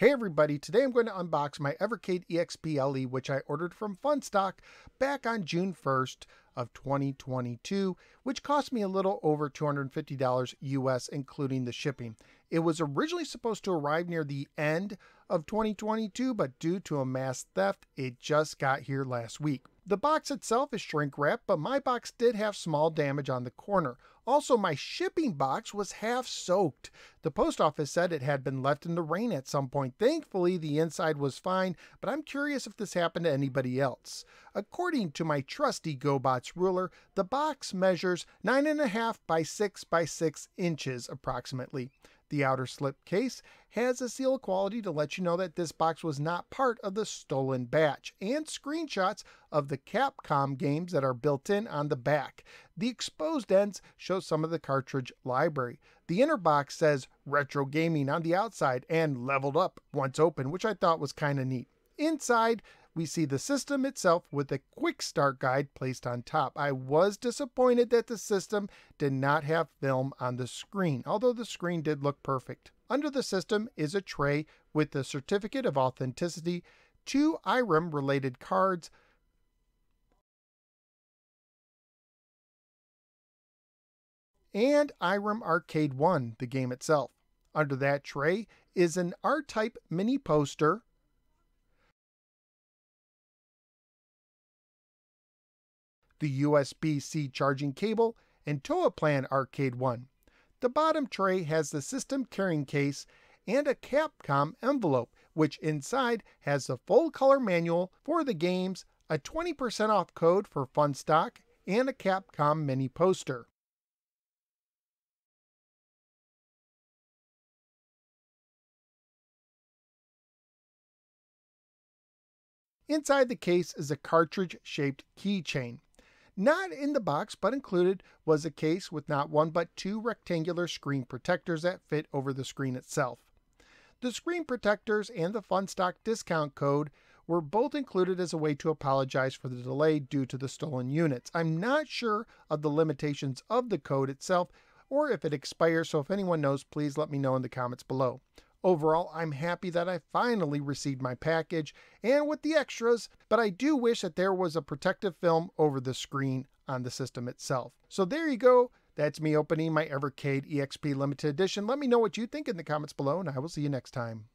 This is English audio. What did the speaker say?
Hey everybody, today I'm going to unbox my Evercade EXPLE, which I ordered from Funstock back on June 1st of 2022, which cost me a little over $250 US including the shipping. It was originally supposed to arrive near the end of 2022, but due to a mass theft, it just got here last week. The box itself is shrink wrapped, but my box did have small damage on the corner. Also, my shipping box was half soaked. The post office said it had been left in the rain at some point. Thankfully, the inside was fine, but I'm curious if this happened to anybody else. According to my trusty GoBots ruler, the box measures 9.5 by 6 by 6 inches approximately. The outer slip case has a seal quality to let you know that this box was not part of the stolen batch, and screenshots of the Capcom games that are built in on the back. The exposed ends show some of the cartridge library. The inner box says Retro Gaming on the outside and leveled up once open, which I thought was kind of neat. Inside, we see the system itself with a quick start guide placed on top. I was disappointed that the system did not have film on the screen, although the screen did look perfect. Under the system is a tray with the certificate of authenticity, two Irem related cards, and Irem Arcade 1, the game itself. Under that tray is an R-Type mini poster, the USB-C charging cable, and Toaplan Arcade 1. The bottom tray has the system carrying case and a Capcom envelope, which inside has the full color manual for the games, a 20% off code for Funstock, and a Capcom mini poster. Inside the case is a cartridge shaped keychain. Not in the box, but included, was a case with not one but two rectangular screen protectors that fit over the screen itself. The screen protectors and the Funstock discount code were both included as a way to apologize for the delay due to the stolen units. I'm not sure of the limitations of the code itself or if it expires, so if anyone knows, please let me know in the comments below. Overall, I'm happy that I finally received my package and with the extras, but I do wish that there was a protective film over the screen on the system itself. So there you go. That's me opening my Evercade EXP Limited Edition. Let me know what you think in the comments below, and I will see you next time.